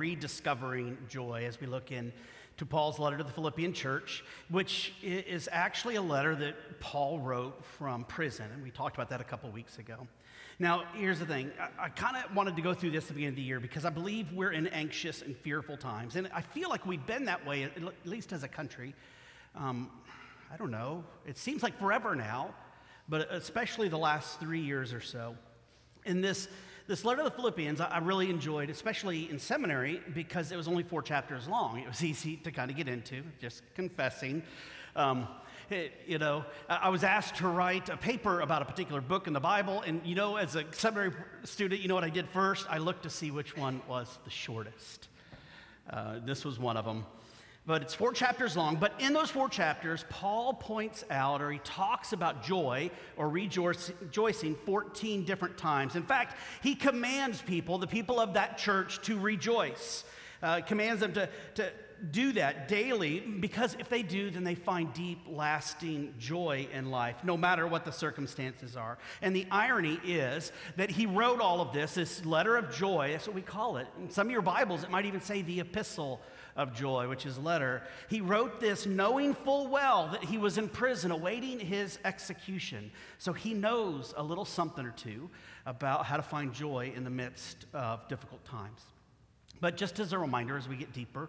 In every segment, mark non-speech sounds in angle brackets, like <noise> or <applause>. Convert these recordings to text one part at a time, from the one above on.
Rediscovering Joy as we look in to Paul's letter to the Philippian church, which is actually a letter that Paul wrote from prison. And we talked about that a couple weeks ago. Now, here's the thing I, I kind of wanted to go through this at the beginning of the year because I believe we're in anxious and fearful times. And I feel like we've been that way, at least as a country. Um, I don't know, it seems like forever now, but especially the last three years or so. In this this letter to the Philippians, I really enjoyed, especially in seminary, because it was only four chapters long. It was <laughs> easy to kind of get into, just confessing. Um, it, you know, I was asked to write a paper about a particular book in the Bible, and you know, as a seminary student, you know what I did first? I looked to see which one was the shortest. Uh, this was one of them but it's four chapters long. But in those four chapters, Paul points out or he talks about joy or rejoicing 14 different times. In fact, he commands people, the people of that church, to rejoice. Uh, commands them to, to do that daily because if they do, then they find deep, lasting joy in life, no matter what the circumstances are. And the irony is that he wrote all of this, this letter of joy, that's what we call it. In some of your Bibles, it might even say the epistle of joy, which is letter. He wrote this knowing full well that he was in prison awaiting his execution. So he knows a little something or two about how to find joy in the midst of difficult times. But just as a reminder, as we get deeper,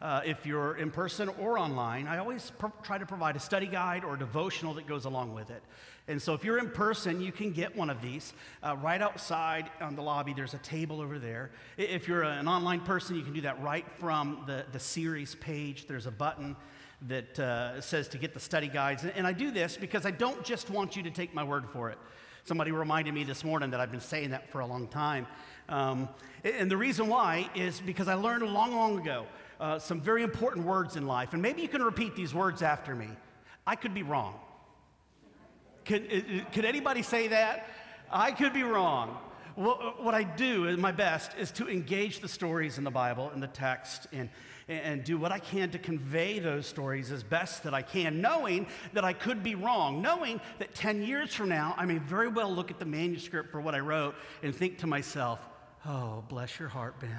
uh, if you're in person or online, I always try to provide a study guide or devotional that goes along with it. And so if you're in person, you can get one of these. Uh, right outside on the lobby, there's a table over there. If you're an online person, you can do that right from the, the series page. There's a button that uh, says to get the study guides. And I do this because I don't just want you to take my word for it. Somebody reminded me this morning that I've been saying that for a long time. Um, and the reason why is because I learned long, long ago uh, some very important words in life. And maybe you can repeat these words after me. I could be wrong. Could, could anybody say that? I could be wrong. What, what I do, my best, is to engage the stories in the Bible and the text and, and do what I can to convey those stories as best that I can, knowing that I could be wrong, knowing that 10 years from now, I may very well look at the manuscript for what I wrote and think to myself, oh, bless your heart, Ben.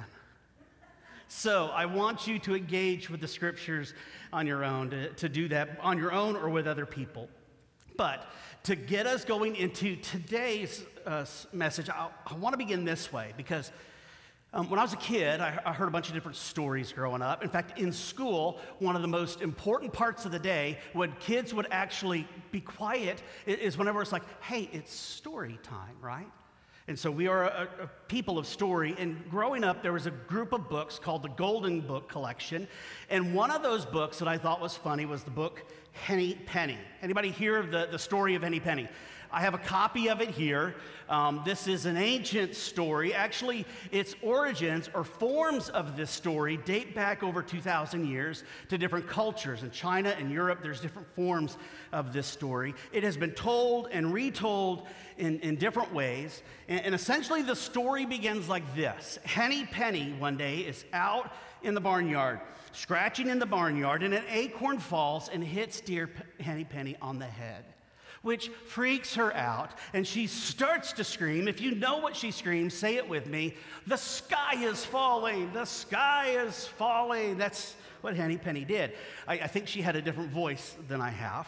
So I want you to engage with the scriptures on your own, to, to do that on your own or with other people. But to get us going into today's uh, message, I, I want to begin this way because um, when I was a kid, I, I, heard a bunch of different stories growing up. In fact, in school, one of the most important parts of the day when kids would actually be quiet is whenever it's like, hey, it's story time, right? And so we are a, a, people of story. And growing up, there was a group of books called the Golden Book Collection. And one of those books that I thought was funny was the book Henny Penny. Anybody hear of the, the story of Henny Penny? I have a copy of it here. Um, this is an ancient story. Actually, its origins or forms of this story date back over 2,000 years to different cultures. In China and Europe, there's different forms of this story. It has been told and retold in, in different ways. And, and essentially, the story begins like this Henny Penny one day is out in the barnyard, scratching in the barnyard, and an acorn falls and hits dear Henny Penny on the head which freaks her out, and she starts to scream. If you know what she screams, say it with me The sky is falling, the sky is falling. That's what Henny Penny did. I, I think she had a different voice than I have.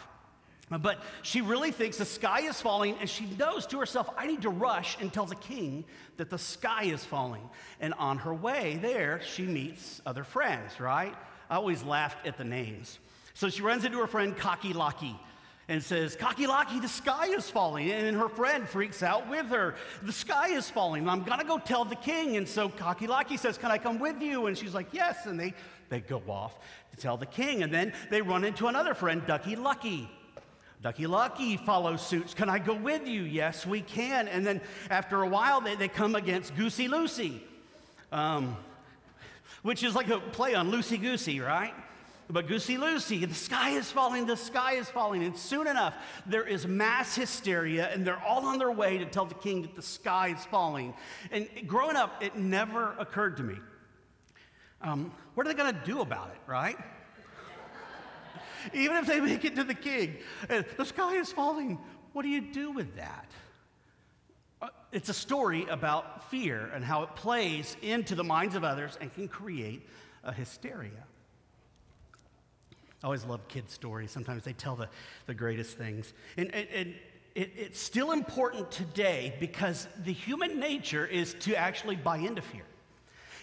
But she really thinks the sky is falling, and she knows to herself, I need to rush and tell the king that the sky is falling. And on her way there, she meets other friends, right? I always laughed at the names. So she runs into her friend Cocky Locky and says, Cocky Locky, the sky is falling. And her friend freaks out with her. The sky is falling. I'm going to go tell the king. And so Cocky Locky says, Can I come with you? And she's like, Yes. And they, they go off to tell the king. And then they run into another friend, Ducky Lucky. Ducky Lucky follows suits. Can I go with you? Yes, we can. And then after a while, they, they come against Goosey Loosey, um, which is like a play on Loosey Goosey, right? But Goosey Loosey, the sky is falling, the sky is falling. And soon enough, there is mass hysteria, and they're all on their way to tell the king that the sky is falling. And growing up, it never occurred to me um, what are they going to do about it, right? Even if they make it to the king, the sky is falling, what do you do with that? Uh, it's a story about fear and how it plays into the minds of others and can create a hysteria. I always love kids' stories. Sometimes they tell the, the greatest things. And, and, and it, it's still important today because the human nature is to actually buy into fear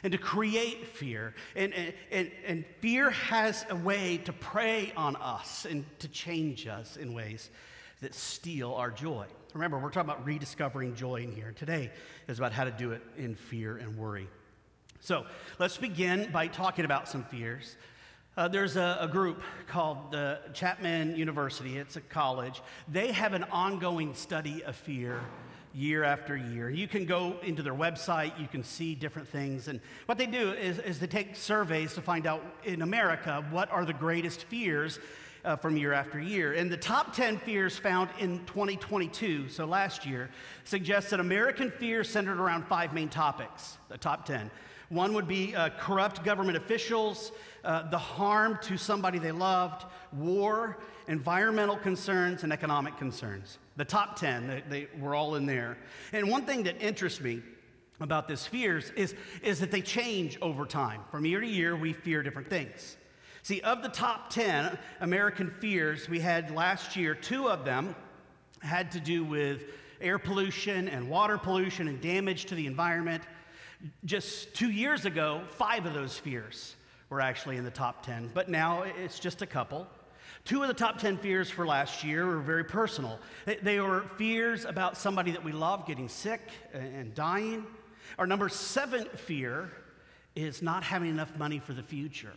and to create fear. And, and, and, fear has a way to prey on us and to change us in ways that steal our joy. Remember, we're talking about rediscovering joy in here. Today is about how to do it in fear and worry. So let's begin by talking about some fears. Uh, there's a, a, group called uh, Chapman University, it's a college. They have an ongoing study of fear year after year. You can go into their website, you can see different things. And what they do is, is they take surveys to find out in America what are the greatest fears uh, from year after year. And the top 10 fears found in 2022, so last year, suggests that American fears centered around five main topics, the top 10. One would be uh, corrupt government officials, uh, the harm to somebody they loved, war, environmental concerns, and economic concerns. The top 10, they, they were all in there. And one thing that interests me about these fears is, is that they change over time. From year to year, we fear different things. See, of the top 10 American fears we had last year, two of them had to do with air pollution and water pollution and damage to the environment. Just two years ago, five of those fears were actually in the top 10, but now it's just a couple. Two of the top 10 fears for last year were very personal. They were fears about somebody that we love getting sick and dying. Our number seven fear is not having enough money for the future.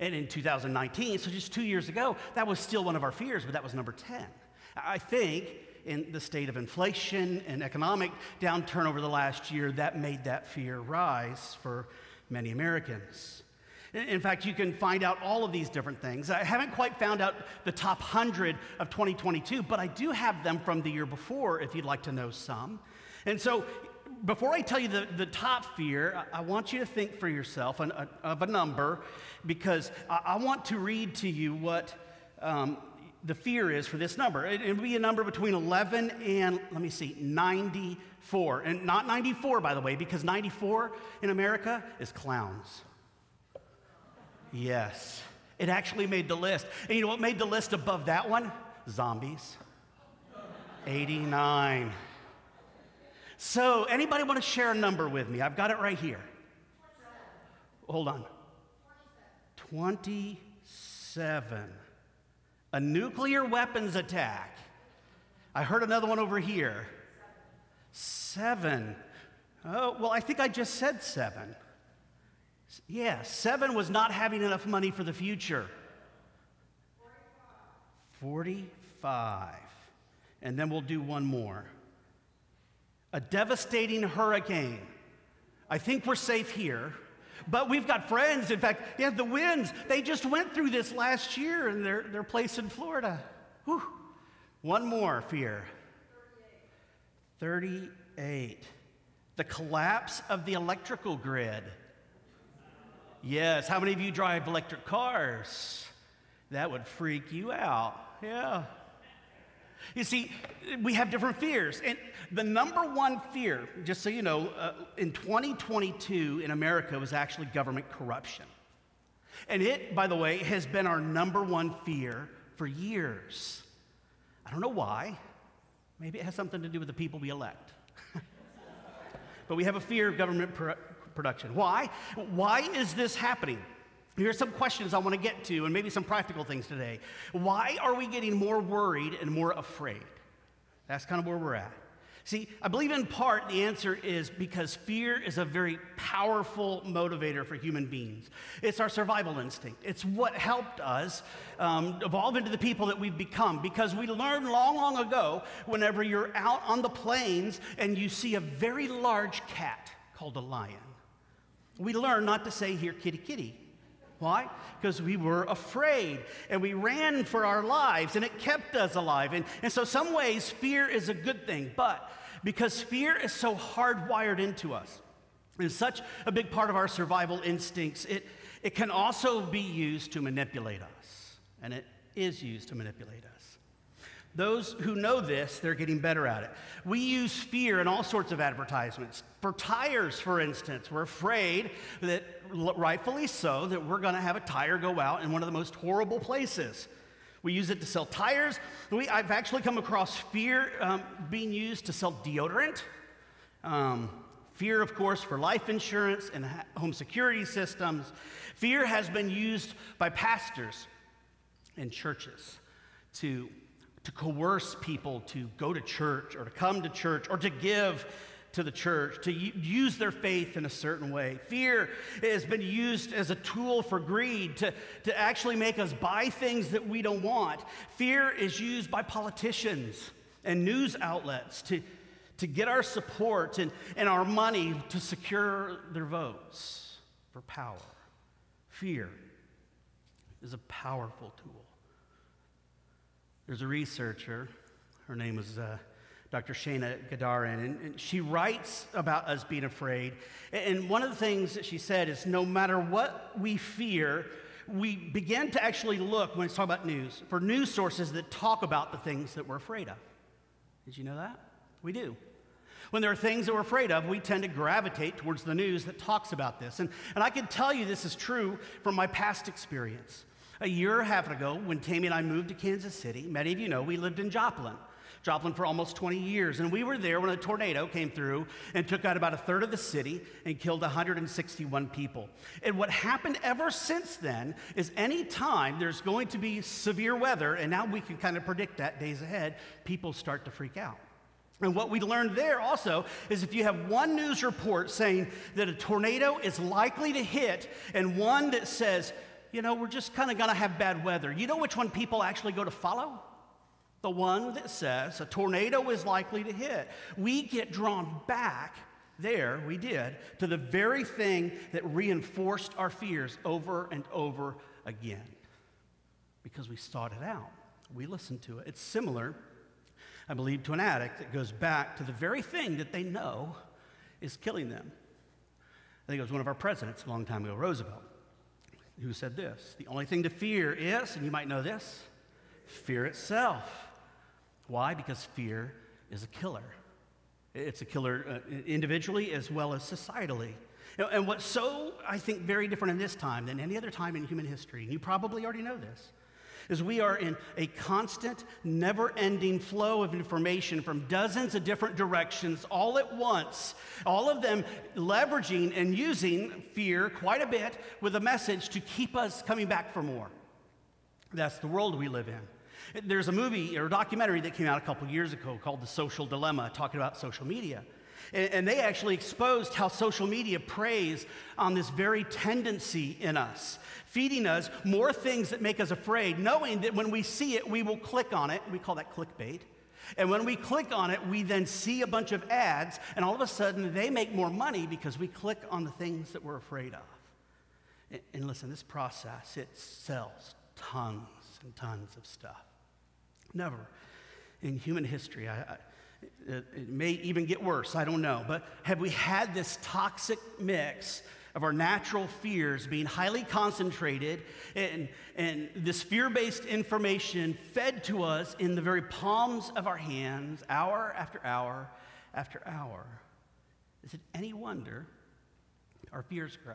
And in 2019, so just two years ago, that was still one of our fears, but that was number 10. I think in the state of inflation and economic downturn over the last year, that made that fear rise for many Americans. In fact, you can find out all of these different things. I haven't quite found out the top 100 of 2022, but I do have them from the year before if you'd like to know some. And so, before I tell you the, the top fear, I want you to think for yourself an, a, of a number because I, I, want to read to you what um, the fear is for this number. It, it would be a number between 11 and, let me see, 94. And not 94, by the way, because 94 in America is clowns. Yes, it actually made the list. And you know what made the list above that one? Zombies. 89. So, anybody want to share a number with me? I've got it right here. Hold on. 27. A nuclear weapons attack. I heard another one over here. Seven. Oh, well, I think I just said seven. Yeah, seven was not having enough money for the future. 45. And then we'll do one more. A devastating hurricane. I think we're safe here. But we've got friends. In fact, yeah, the winds, they just went through this last year in their, their place in Florida. Whew. One more fear 38. 38. The collapse of the electrical grid. Yes, how many of you drive electric cars? That would freak you out. Yeah. You see, we have different fears. And the number one fear, just so you know, uh, in 2022 in America was actually government corruption. And it, by the way, has been our number one fear for years. I don't know why. Maybe it has something to do with the people we elect. <laughs> but we have a fear of government pr- production. Why? Why is this happening? Here's some questions I want to get to, and maybe some practical things today. Why are we getting more worried and more afraid? That's kind of where we're at. See, I believe in part the answer is because fear is a very powerful motivator for human beings. It's our survival instinct. It's what helped us um, evolve into the people that we've become because we learned long, long ago whenever you're out on the plains and you see a very large cat called a lion, we learn not to say, Here, kitty, kitty why? Because we were afraid and we ran for our lives and it kept us alive. And, and so, some ways, fear is a good thing, but because fear is so hardwired into us, is such a big part of our survival instincts, it, it can also be used to manipulate us. And it is used to manipulate us. Those who know this, they're getting better at it. We use fear in all sorts of advertisements. For tires, for instance, we're afraid that, rightfully so, that we're going to have a tire go out in one of the most horrible places. We use it to sell tires. We, I've actually come across fear um, being used to sell deodorant. Um, fear, of course, for life insurance and home security systems. Fear has been used by pastors and churches to to coerce people to go to church or to come to church or to give to the church, to use their faith in a certain way. Fear has been used as a tool for greed to, to actually make us buy things that we don't want. Fear is used by politicians and news outlets to, to get our support and, and our money to secure their votes for power. Fear is a powerful tool. There's a researcher, her name is uh, Dr. Shana Gadarian, and, and, she writes about us being afraid. And one of the things that she said is no matter what we fear, we begin to actually look, when it's talking about news, for news sources that talk about the things that we're afraid of. Did you know that? We do. When there are things that we're afraid of, we tend to gravitate towards the news that talks about this. And, and I can tell you this is true from my past experience. A year and a half ago, when Tammy and I moved to Kansas City, many of you know we lived in Joplin. Joplin for almost 20 years. And we were there when a tornado came through and took out about a third of the city and killed 161 people. And what happened ever since then is any time there's going to be severe weather, and now we can kind of predict that days ahead, people start to freak out. And what we learned there also is if you have one news report saying that a tornado is likely to hit, and one that says you know, we're just kind of going to have bad weather. You know which one people actually go to follow? The one that says a tornado is likely to hit. We get drawn back there, we did, to the very thing that reinforced our fears over and over again because we sought it out. We listened to it. It's similar, I believe, to an addict that goes back to the very thing that they know is killing them. I think it was one of our presidents a long time ago, Roosevelt who said this The only thing to fear is, and you might know this, fear itself. Why? Because fear is a killer. It's a killer uh, individually as well as societally. And what's so, I think, very different in this time than any other time in human history, and you probably already know this, is we are in a constant, never ending flow of information from dozens of different directions all at once, all of them leveraging and using fear quite a bit with a message to keep us coming back for more. That's the world we live in. There's a movie or a documentary that came out a couple years ago called The Social Dilemma, talking about social media. And, they actually exposed how social media preys on this very tendency in us, feeding us more things that make us afraid, knowing that when we see it, we will click on it. We call that clickbait. And when we click on it, we then see a bunch of ads, and all of a sudden they make more money because we click on the things that we're afraid of. And, and listen, this process, it sells tons and tons of stuff. Never in human history, I, I it, it may even get worse, I don't know. But have we had this toxic mix of our natural fears being highly concentrated and, and this fear based information fed to us in the very palms of our hands, hour after hour after hour? Is it any wonder our fears grow?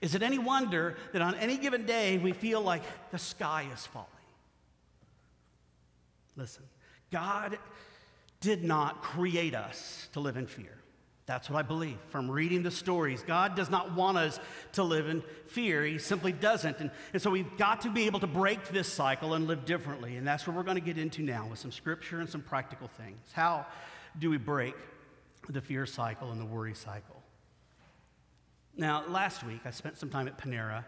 Is it any wonder that on any given day we feel like the sky is falling? Listen, God did not create us to live in fear. That's what I believe from reading the stories. God does not want us to live in fear. He simply doesn't. And, and so we've got to be able to break this cycle and live differently. And that's what we're going to get into now with some scripture and some practical things. How do we break the fear cycle and the worry cycle? Now, last week I spent some time at Panera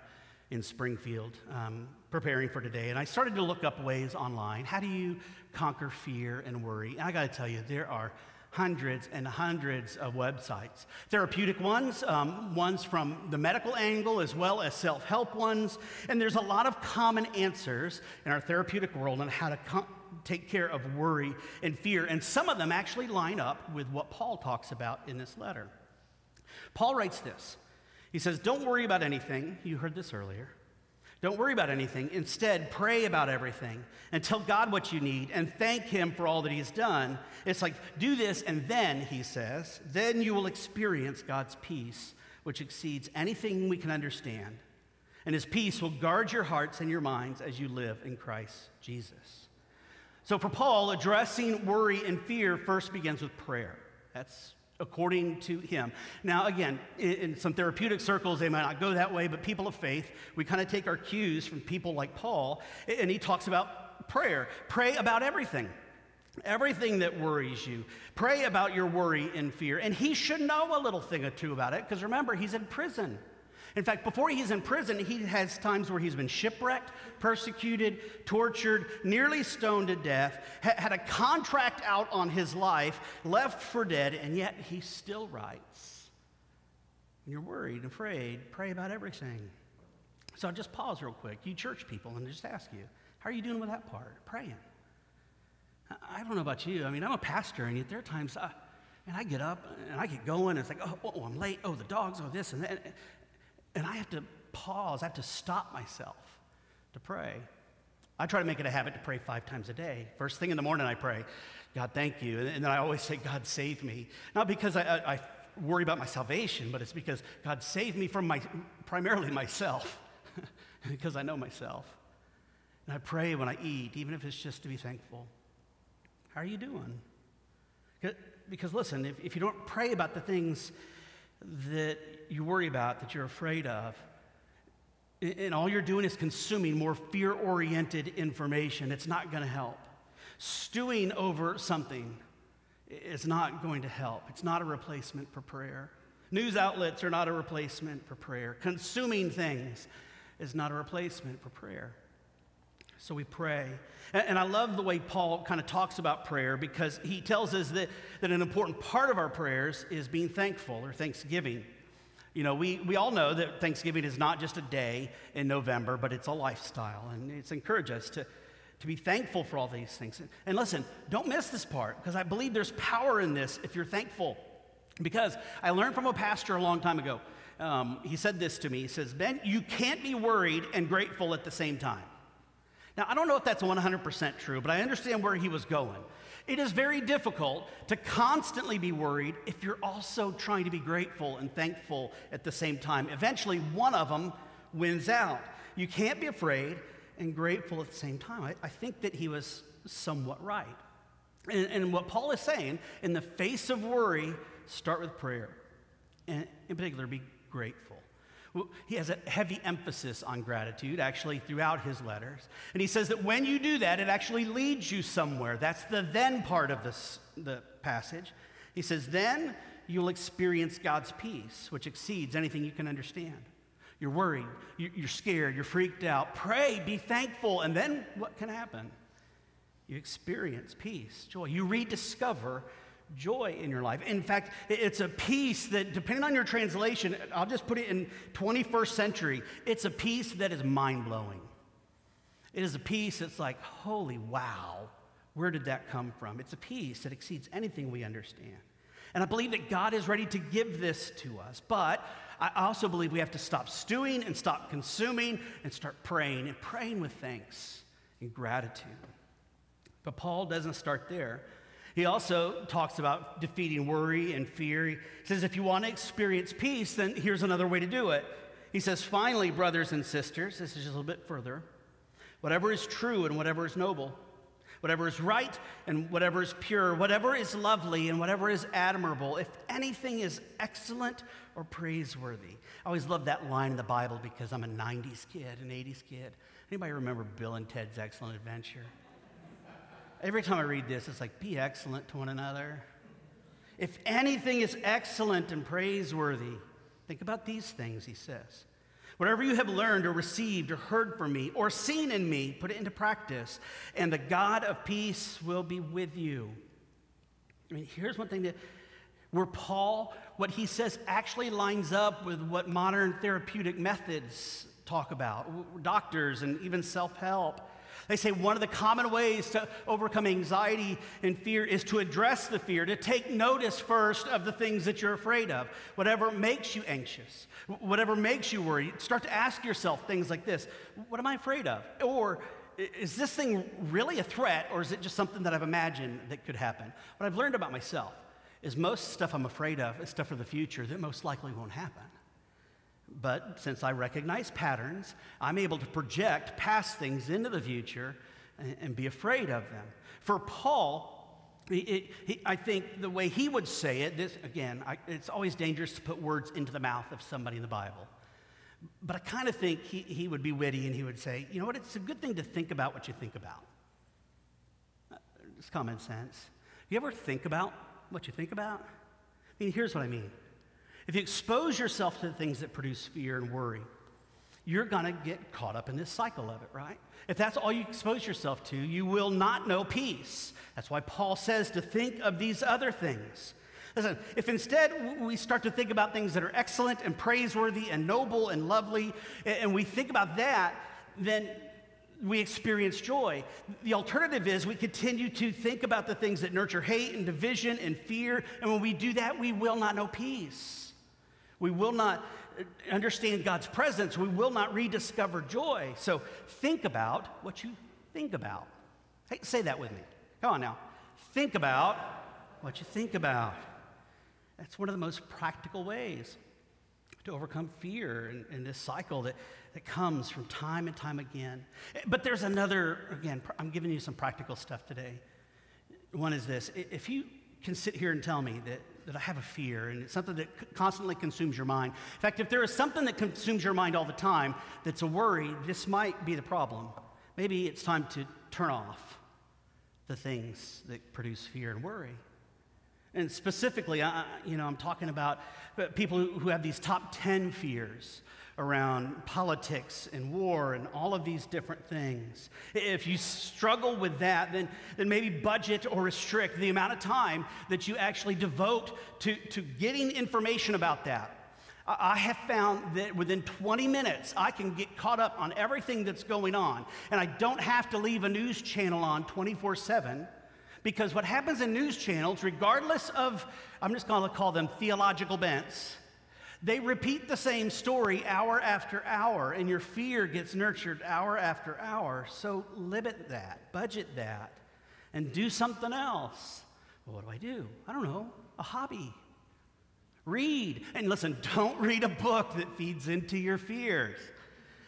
in Springfield um, preparing for today, and I started to look up ways online. How do you conquer fear and worry? And I got to tell you, there are hundreds and hundreds of websites. Therapeutic ones, um, ones from the medical angle, as well as self help ones. And there's a lot of common answers in our therapeutic world on how to com- take care of worry and fear. And some of them actually line up with what Paul talks about in this letter. Paul writes this He says, Don't worry about anything. You heard this earlier. Don't worry about anything. Instead, pray about everything and tell God what you need and thank Him for all that He's done. It's like, do this, and then, He says, then you will experience God's peace, which exceeds anything we can understand. And His peace will guard your hearts and your minds as you live in Christ Jesus. So, for Paul, addressing worry and fear first begins with prayer. That's according to him. Now, again, in, in, some therapeutic circles, they might not go that way, but people of faith, we kind of take our cues from people like Paul, and he talks about prayer. Pray about everything. Everything that worries you. Pray about your worry and fear. And he should know a little thing or two about it, because remember, he's in prison. In fact, before he's in prison, he has times where he's been shipwrecked, persecuted, tortured, nearly stoned to death, ha- had a contract out on his life, left for dead, and yet he still writes. When you're worried and afraid, pray about everything. So I'll just pause real quick, you church people, and just ask you, how are you doing with that part? Praying. I don't know about you. I mean, I'm a pastor, and yet there are times I, and I get up and I get going. And it's like, oh, oh, I'm late. Oh, the dogs. Oh, this and that. And I have to pause, I have to stop myself to pray. I try to make it a habit to pray five times a day. First thing in the morning, I pray, God, thank you. And then I always say, God, save me. Not because I, I, I worry about my salvation, but it's because God saved me from my, primarily myself, <laughs> because I know myself. And I pray when I eat, even if it's just to be thankful. How are you doing? Because listen, if, if you don't pray about the things that you worry about, that you're afraid of, and all you're doing is consuming more fear oriented information, it's not going to help. Stewing over something is not going to help. It's not a replacement for prayer. News outlets are not a replacement for prayer. Consuming things is not a replacement for prayer. So we pray. And, I love the way Paul kind of talks about prayer because he tells us that, that an important part of our prayers is being thankful or thanksgiving. You know, we, we all know that Thanksgiving is not just a day in November, but it's a lifestyle. And it's encouraged us to, to be thankful for all these things. And listen, don't miss this part because I believe there's power in this if you're thankful. Because I learned from a pastor a long time ago. Um, he said this to me. He says, Ben, you can't be worried and grateful at the same time. Now, I don't know if that's 100% true, but I understand where he was going. It is very difficult to constantly be worried if you're also trying to be grateful and thankful at the same time. Eventually, one of them wins out. You can't be afraid and grateful at the same time. I, I think that he was somewhat right. And, and, what Paul is saying, in the face of worry, start with prayer. And in particular, be grateful. He has a heavy emphasis on gratitude, actually, throughout his letters. And he says that when you do that, it actually leads you somewhere. That's the then part of this, the passage. He says, then you'll experience God's peace, which exceeds anything you can understand. You're worried, you're scared, you're freaked out. Pray, be thankful, and then what can happen? You experience peace, joy. You rediscover joy in your life. In fact, it's a peace that, depending on your translation, I'll just put it in 21st century, it's a peace that is mind blowing. It is a peace that's like, holy wow, where did that come from? It's a peace that exceeds anything we understand. And I believe that God is ready to give this to us. But I also believe we have to stop stewing and stop consuming and start praying and praying with thanks and gratitude. But Paul doesn't start there. He also talks about defeating worry and fear. He says, if you want to experience peace, then here's another way to do it. He says, finally, brothers and sisters, this is just a little bit further, whatever is true and whatever is noble, whatever is right and whatever is pure, whatever is lovely and whatever is admirable, if anything is excellent or praiseworthy. I always love that line in the Bible because I'm a 90s kid, an 80s kid. Anybody remember Bill and Ted's Excellent Adventure? Every time I read this, it's like, be excellent to one another. If anything is excellent and praiseworthy, think about these things, he says. Whatever you have learned or received or heard from me or seen in me, put it into practice, and the God of peace will be with you. I mean, here's one thing that where Paul, what he says actually lines up with what modern therapeutic methods talk about, doctors and even self help. They say one of the common ways to overcome anxiety and fear is to address the fear, to take notice first of the things that you're afraid of. Whatever makes you anxious, whatever makes you worry, start to ask yourself things like this What am I afraid of? Or is this thing really a threat, or is it just something that I've imagined that could happen? What I've learned about myself is most stuff I'm afraid of is stuff for the future that most likely won't happen. But since I recognize patterns, I'm able to project past things into the future and, and be afraid of them. For Paul, he, I think the way he would say it, this again, I, it's always dangerous to put words into the mouth of somebody in the Bible. But I kind of think he, he would be witty and he would say, you know what, it's a good thing to think about what you think about. Uh, it's common sense. You ever think about what you think about? I mean, here's what I mean. If you expose yourself to the things that produce fear and worry, you're going to get caught up in this cycle of it, right? If that's all you expose yourself to, you will not know peace. That's why Paul says to think of these other things. Listen, if instead we start to think about things that are excellent and praiseworthy and noble and lovely, and we think about that, then we experience joy. The alternative is we continue to think about the things that nurture hate and division and fear, and when we do that, we will not know peace. We will not understand God's presence. We will not rediscover joy. So think about what you think about. Hey, say that with me. Come on now. Think about what you think about. That's one of the most practical ways to overcome fear in this cycle that, that comes from time and time again. But there's another, again, I'm giving you some practical stuff today. One is this if you can sit here and tell me that that I have a fear, and it's something that constantly consumes your mind. In fact, if there is something that consumes your mind all the time that's a worry, this might be the problem. Maybe it's time to turn off the things that produce fear and worry. And specifically, I, you know, I'm talking about uh, people who have these top 10 fears around politics and war and all of these different things. If you struggle with that, then, then maybe budget or restrict the amount of time that you actually devote to, to getting information about that. I have found that within 20 minutes, I can get caught up on everything that's going on. And I don't have to leave a news channel on 24 7 because what happens in news channels, regardless of, I'm just going to call them theological bents, they repeat the same story hour after hour, and your fear gets nurtured hour after hour. So limit that, budget that, and do something else. Well, what do I do? I don't know, a hobby. Read. And listen, <laughs> don't read a book that feeds into your fears.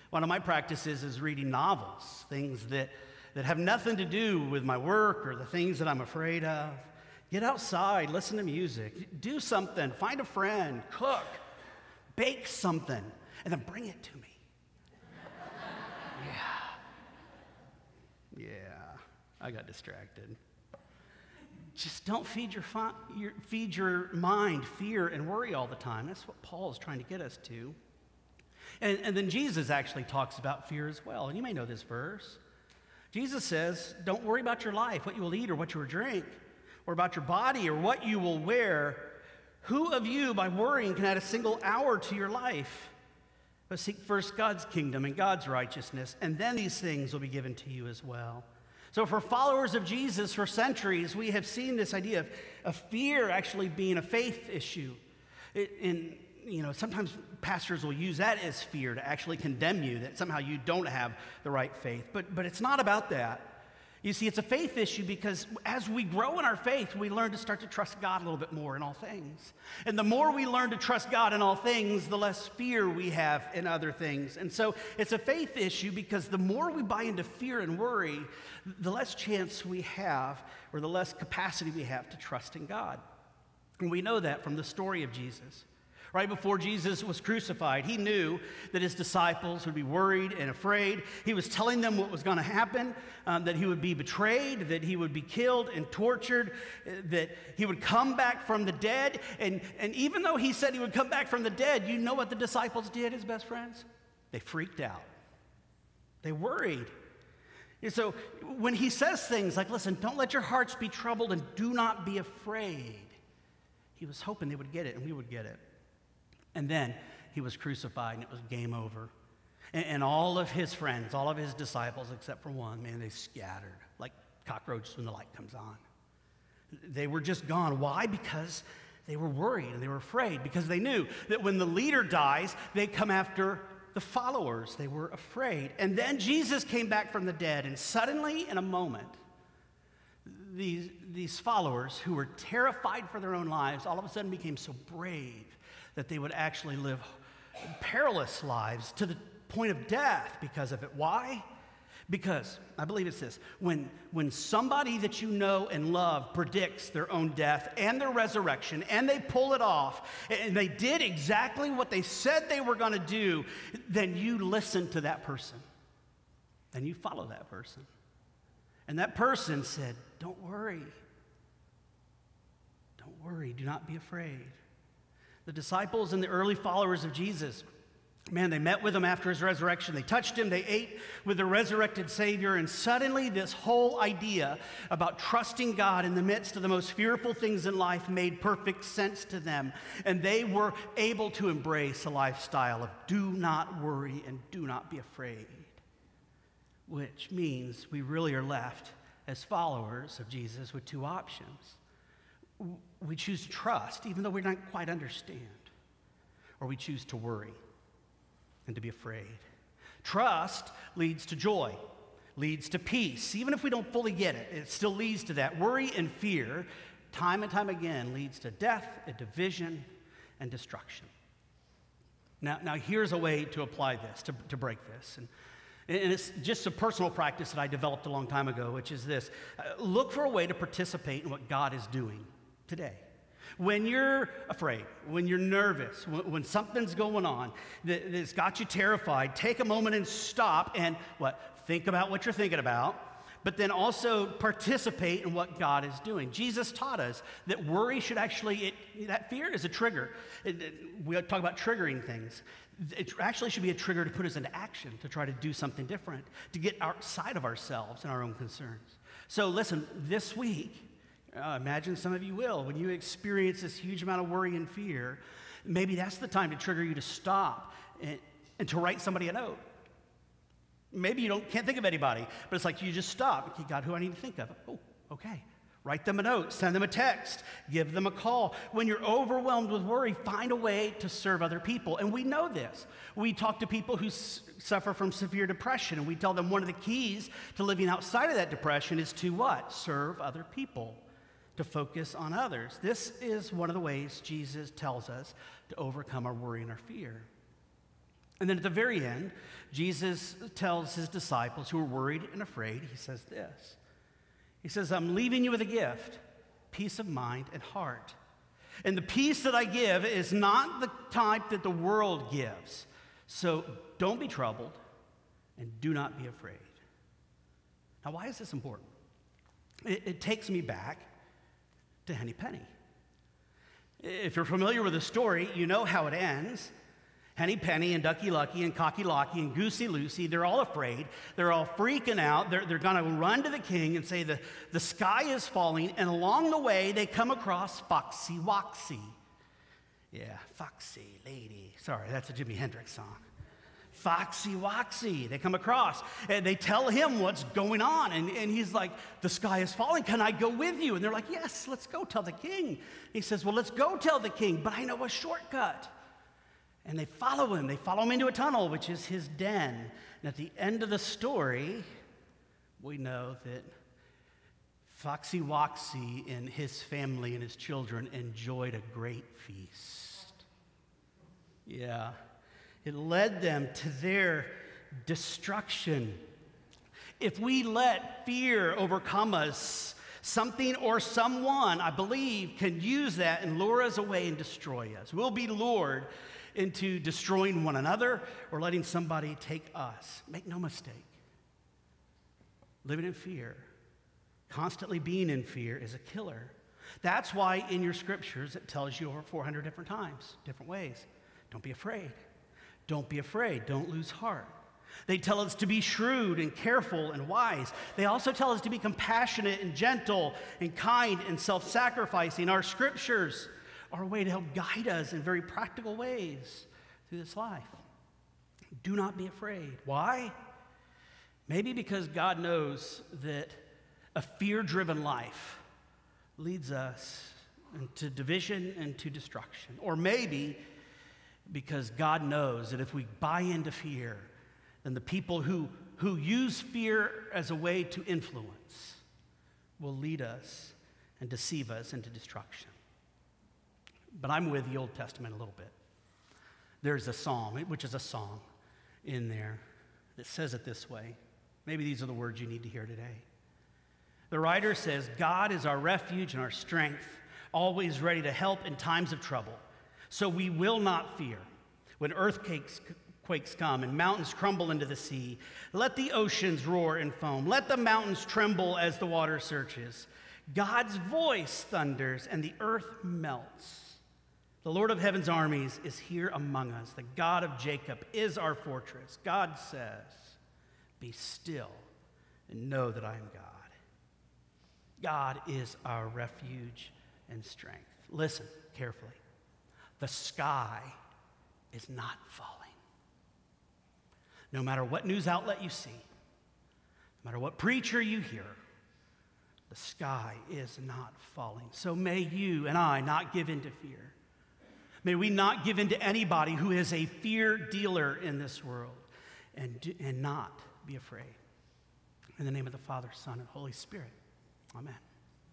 One of my practices is reading novels, things that, that have nothing to do with my work or the things that I'm afraid of. Get outside, listen to music, do something, find a friend, cook bake something, and then bring it to me. yeah. Yeah. I got distracted. Just don't feed your, fi- your, feed your mind fear and worry all the time. That's what Paul is trying to get us to. And, and then Jesus actually talks about fear as well. And you may know this verse. Jesus says, Don't worry about your life, what you will eat or what you will drink, or about your body or what you will wear. Who of you, by worrying, can add a single hour to your life? But seek first God's kingdom and God's righteousness, and then these things will be given to you as well. So, for followers of Jesus for centuries, we have seen this idea of, of fear actually being a faith issue. It, and, you know, sometimes pastors will use that as fear to actually condemn you, that somehow you don't have the right faith. But, but it's not about that. You see, it's a faith issue because as we grow in our faith, we learn to start to trust God a little bit more in all things. And the more we learn to trust God in all things, the less fear we have in other things. And so it's a faith issue because the more we buy into fear and worry, the less chance we have or the less capacity we have to trust in God. And we know that from the story of Jesus. Right before Jesus was crucified, he knew that his disciples would be worried and afraid. He was telling them what was going to happen um, that he would be betrayed, that he would be killed and tortured, uh, that he would come back from the dead. And, and even though he said he would come back from the dead, you know what the disciples did, his best friends? They freaked out, they worried. And so when he says things like, listen, don't let your hearts be troubled and do not be afraid, he was hoping they would get it and we would get it. And then he was crucified and it was game over. And, and all of his friends, all of his disciples, except for one, man, they scattered like cockroaches when the light comes on. They were just gone. Why? Because they were worried and they were afraid because they knew that when the leader dies, they come after the followers. They were afraid. And then Jesus came back from the dead, and suddenly, in a moment, these, these followers who were terrified for their own lives all of a sudden became so brave that they would actually live perilous lives to the point of death because of it. Why? Because I believe it's this when, when somebody that you know and love predicts their own death and their resurrection, and they pull it off, and they did exactly what they said they were going to do, then you listen to that person and you follow that person. And that person said, Don't worry. Don't worry. Do not be afraid. The disciples and the early followers of Jesus Man, they met with him after his resurrection. They touched him. They ate with the resurrected Savior. And suddenly, this whole idea about trusting God in the midst of the most fearful things in life made perfect sense to them. And they were able to embrace a lifestyle of do not worry and do not be afraid, which means we really are left as followers of Jesus with two options. We choose trust, even though we don't quite understand, or we choose to worry and to be afraid. Trust leads to joy, leads to peace. Even if we don't fully get it, it still leads to that. Worry and fear, time and time again, leads to death and division and destruction. Now, now here's a way to apply this, to, to break this. And, and it's just a personal practice that I developed a long time ago, which is this uh, look for a way to participate in what God is doing today. When you're afraid, when you're nervous, when, when something's going on that, that's got you terrified, take a moment and stop and what? Think about what you're thinking about, but then also participate in what God is doing. Jesus taught us that worry should actually, it, that fear is a trigger. It, it, we talk about triggering things. It actually should be a trigger to put us into action, to try to do something different, to get outside of ourselves and our own concerns. So, listen, this week, uh, imagine some of you will. When you experience this huge amount of worry and fear, maybe that's the time to trigger you to stop and, and to write somebody a note. Maybe you don't, can't think of anybody, but it's like you just stop. Okay, God, who I need to think of? Oh, okay. Write them a note, send them a text, give them a call. When you're overwhelmed with worry, find a way to serve other people. And we know this. We talk to people who s- suffer from severe depression, and we tell them one of the keys to living outside of that depression is to what? Serve other people to focus on others. This is one of the ways Jesus tells us to overcome our worry and our fear. And then at the very end, Jesus tells his disciples who are worried and afraid, he says this He says, I'm leaving you with a gift peace of mind and heart. And the peace that I give is not the type that the world gives. So don't be troubled and do not be afraid. Now, why is this important? It, it takes me back to Henny Penny. If you're familiar with the story, you know how it ends. Henny Penny and Ducky Lucky and Cocky Locky and Goosey Loosey, they're all afraid. They're all freaking out. They're, they're going to run to the king and say, the, the sky is falling. And along the way, they come across Foxy Woxy. Yeah, Foxy Lady. Sorry, that's a Jimi Hendrix song. Foxy Woxy. They come across and they tell him what's going on. And, and he's like, The sky is falling. Can I go with you? And they're like, Yes, let's go tell the king. He says, Well, let's go tell the king, but I know a shortcut. And they follow him. They follow him into a tunnel, which is his den. And at the end of the story, we know that Foxy Woxy and his family and his children enjoyed a great feast. Yeah. It led them to their destruction. If we let fear overcome us, something or someone, I believe, can use that and lure us away and destroy us. We'll be lured into destroying one another or letting somebody take us. Make no mistake. Living in fear, constantly being in fear, is a killer. That's why in your scriptures it tells you over 400 different times, different ways. Don't be afraid. Don't be afraid. Don't lose heart. They tell us to be shrewd and careful and wise. They also tell us to be compassionate and gentle and kind and self sacrificing. Our scriptures are a way to help guide us in very practical ways through this life. Do not be afraid. Why? Maybe because God knows that a fear driven life leads us into division and to destruction. Or maybe because God knows that if we buy into fear, then the people who, who use fear as a way to influence will lead us and deceive us into destruction. But I'm with the Old Testament a little bit. There's a psalm, which is a song in there that says it this way. Maybe these are the words you need to hear today. The writer says, God is our refuge and our strength, always ready to help in times of trouble. So we will not fear when earthquakes quakes come and mountains crumble into the sea. Let the oceans roar and foam. Let the mountains tremble as the water searches. God's voice thunders and the earth melts. The Lord of heaven's armies is here among us. The God of Jacob is our fortress. God says, Be still and know that I am God. God is our refuge and strength. Listen carefully. The sky is not falling. No matter what news outlet you see, no matter what preacher you hear, the sky is not falling. So may you and I not give in to fear. May we not give in to anybody who is a fear dealer in this world and, and not be afraid. In the name of the Father, Son, and Holy Spirit. Amen.